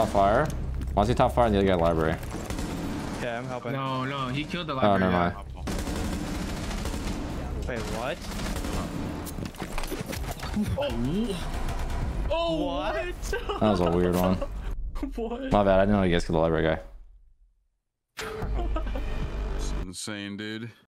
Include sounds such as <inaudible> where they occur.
Top fire. Why he top fire and the other guy library? Yeah, I'm helping. No, no, he killed the oh, library. Oh, never mind. Wait, what? Oh, oh What? That was a weird one. <laughs> what? My bad. I didn't know you guys killed the library guy. <laughs> It's insane, dude.